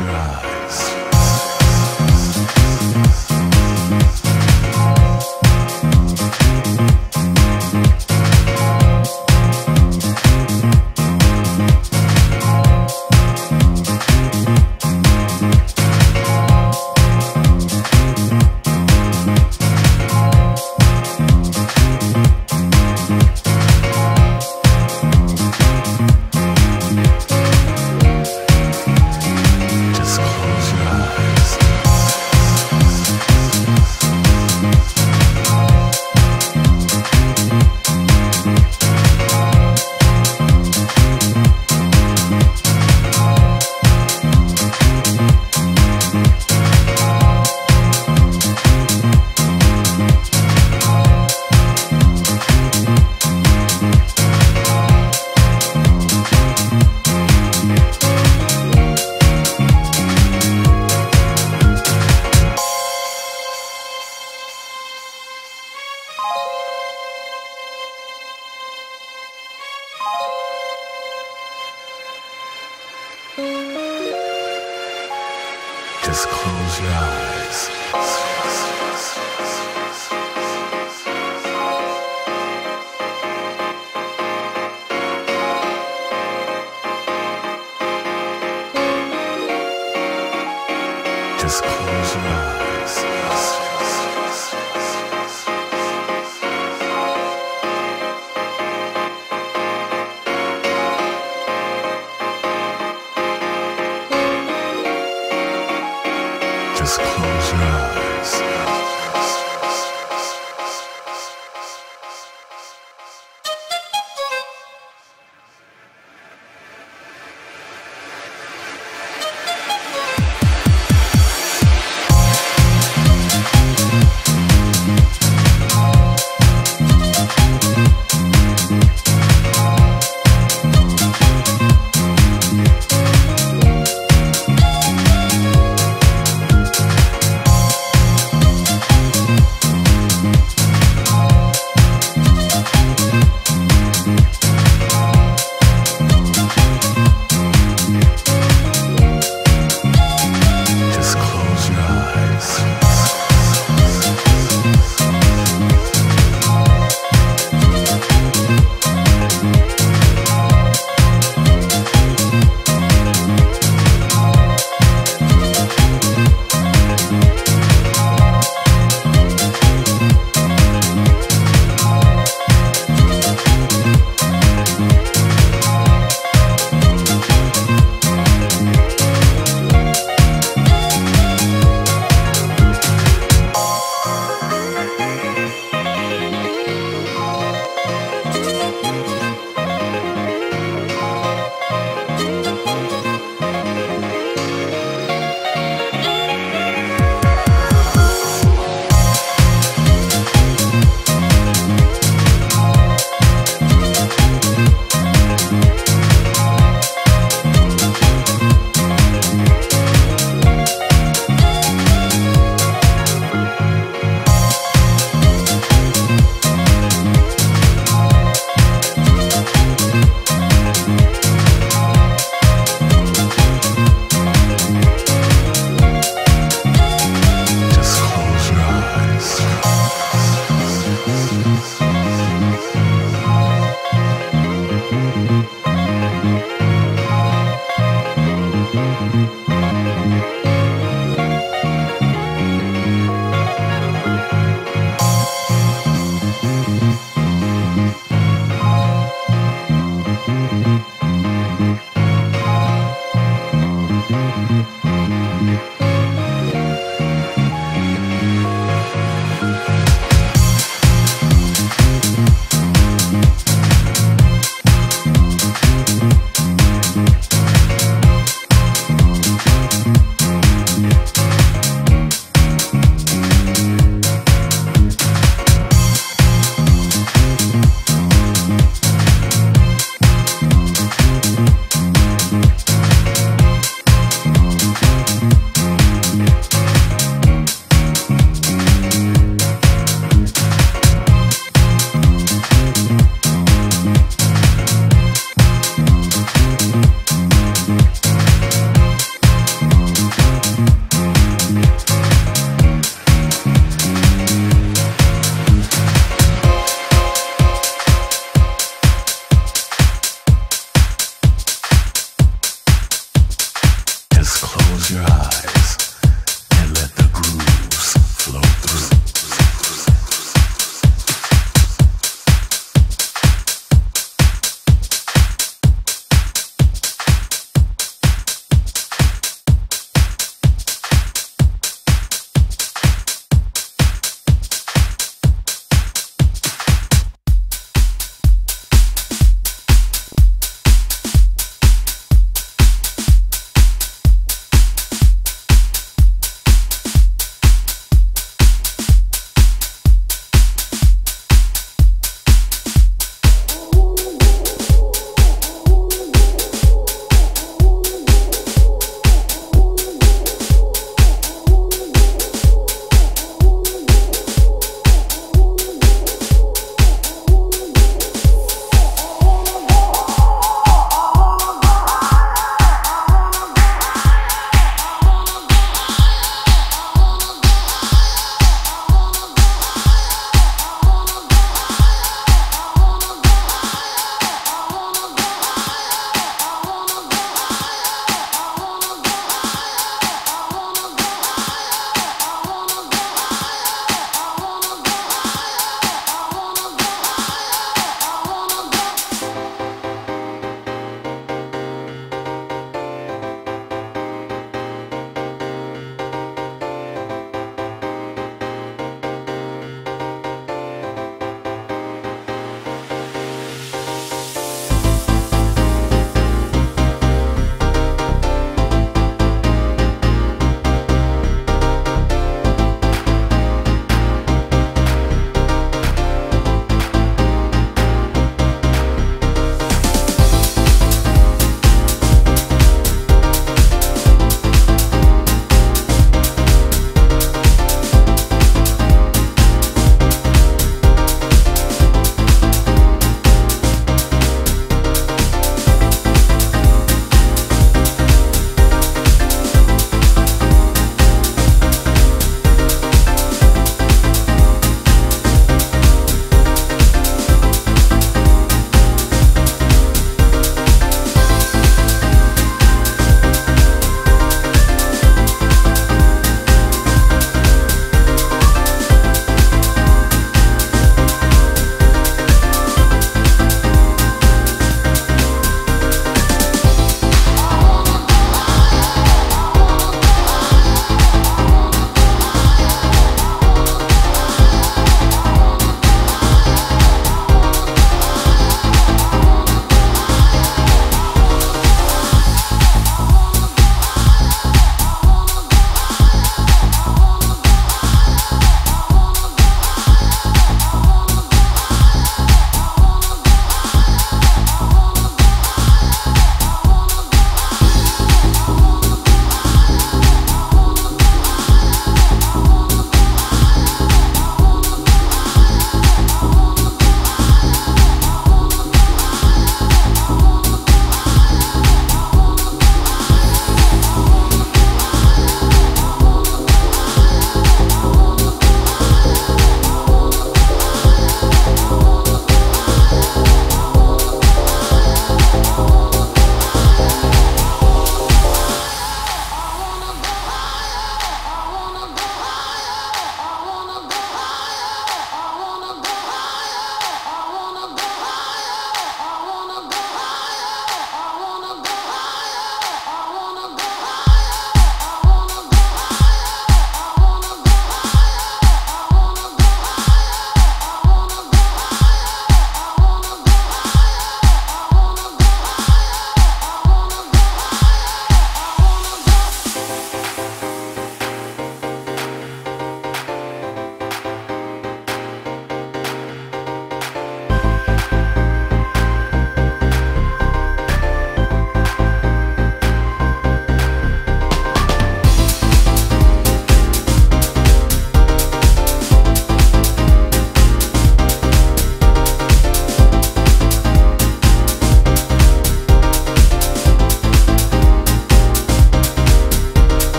Just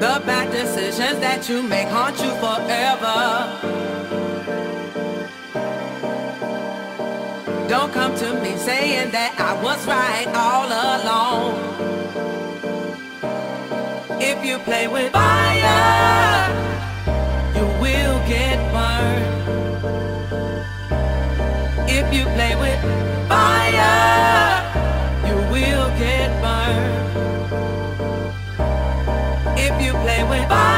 The bad decisions that you make haunt you forever. Don't come to me saying that I was right all along. If you play with fire, you will get burned. If you play with fire, you will get burned. You play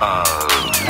Uh.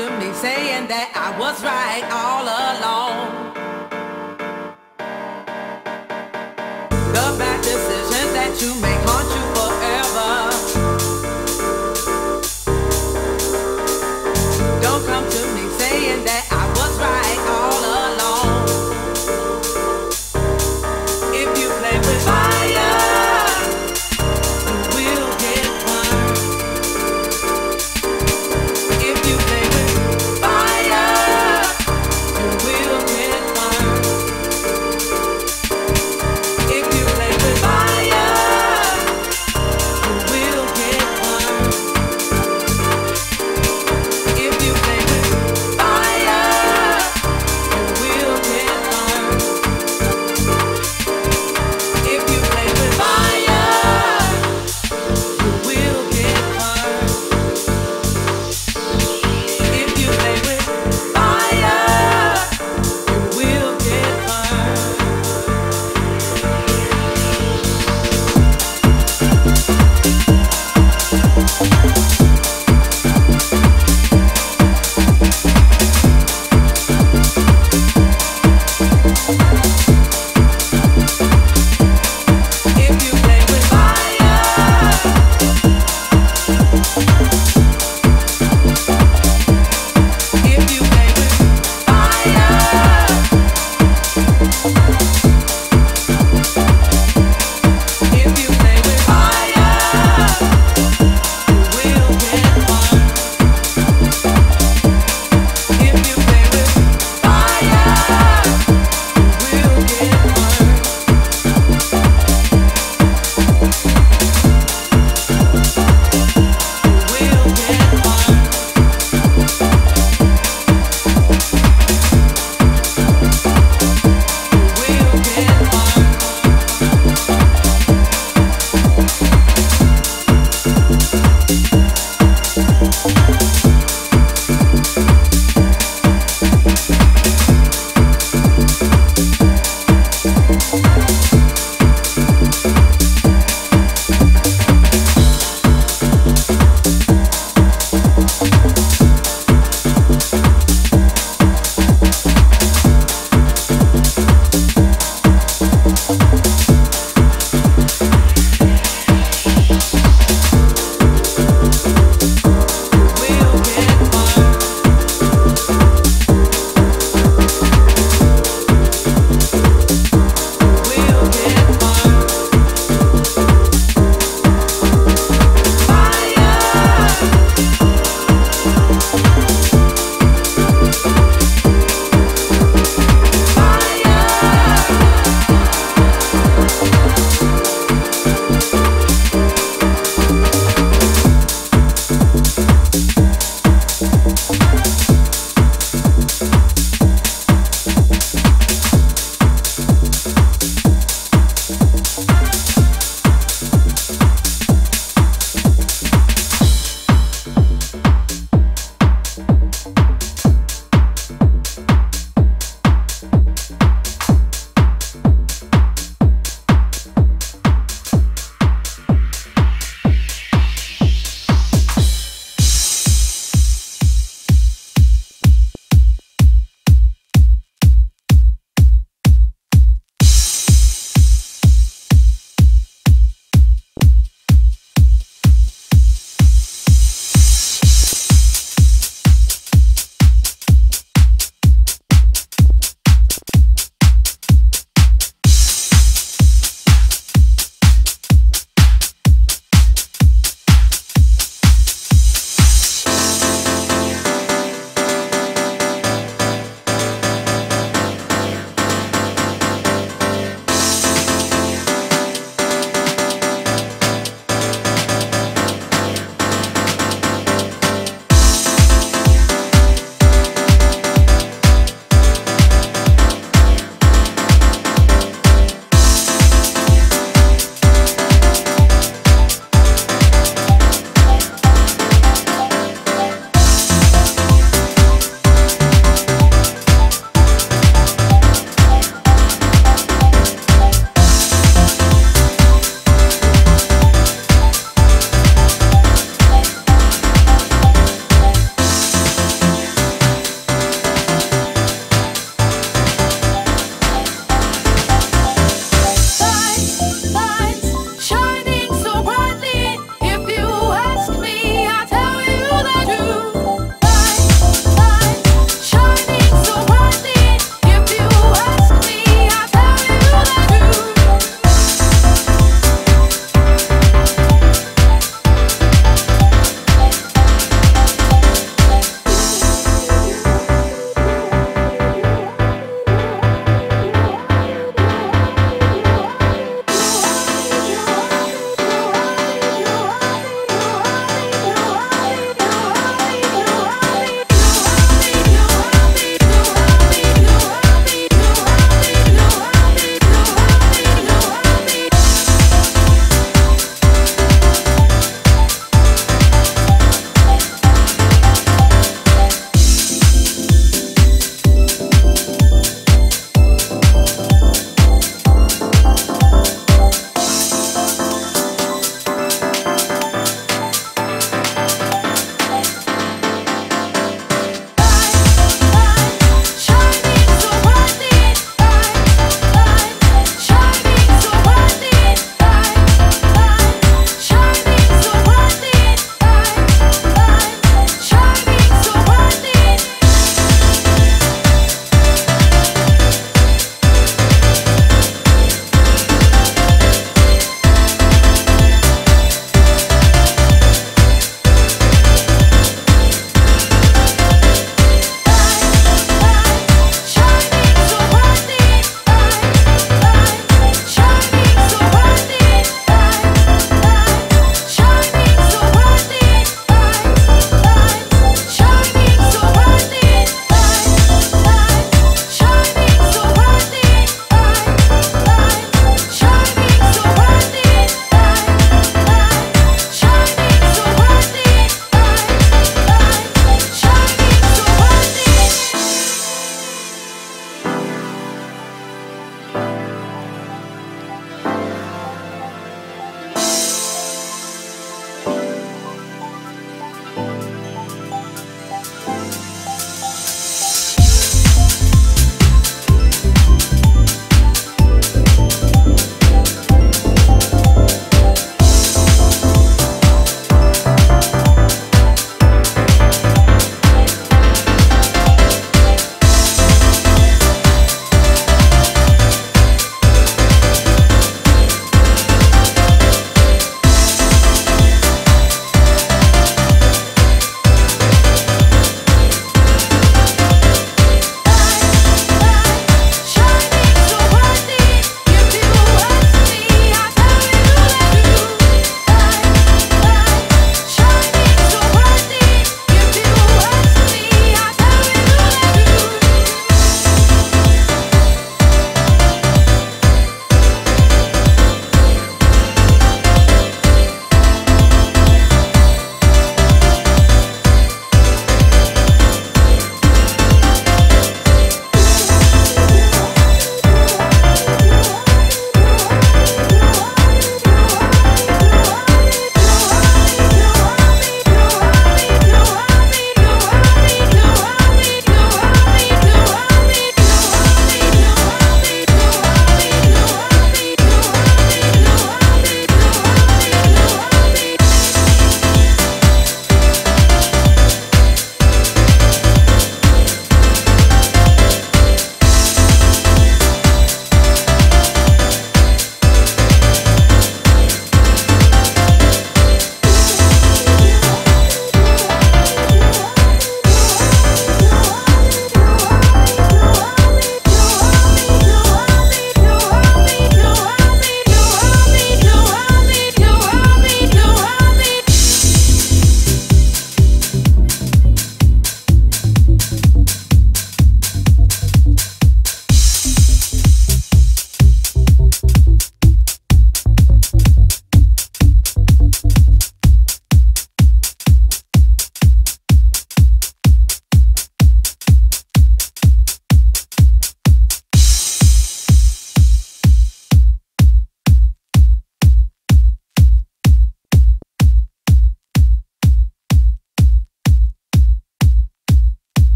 To me saying that I was right all along.